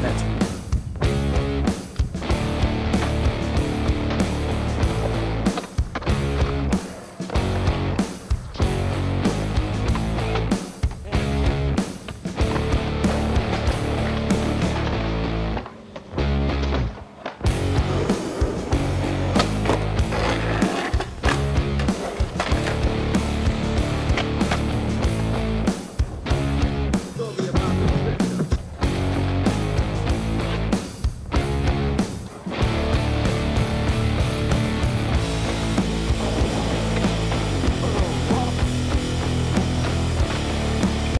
that's